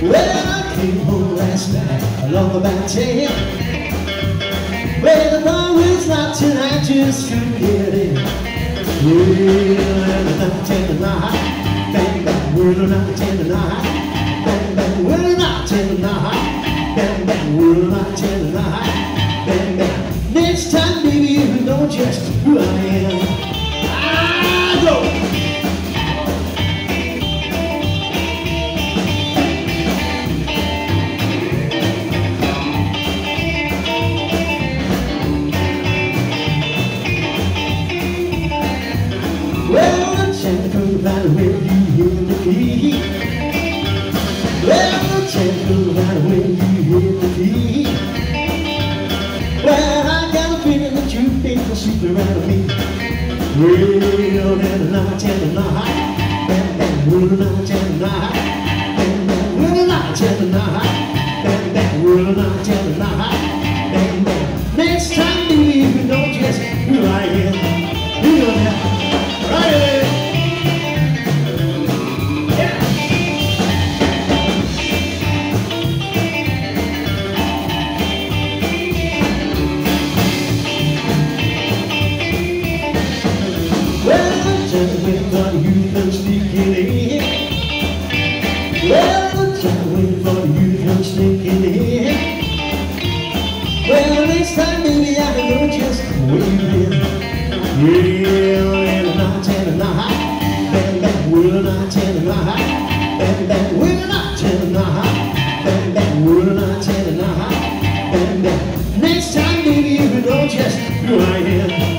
Well, I came home last night along about ten. Well, the bar was locked and I just couldn't get in. Well, and the night and the night, bang bang, well, the night and the night, bang bang, well, the night and the night, bang bang, well, the night and the bang bang. Next time, baby, you know just who I am. Right where you the beat. Well, I got a feeling that you think secret around me. Well, night and the night, bang, the night and the night, well, the night and the night, Well, next time maybe I can go just wave in. Yeah, and I tell will I tell and I, and that will I tell and I, and that will I tell and night. and that next time maybe you can go just who I am.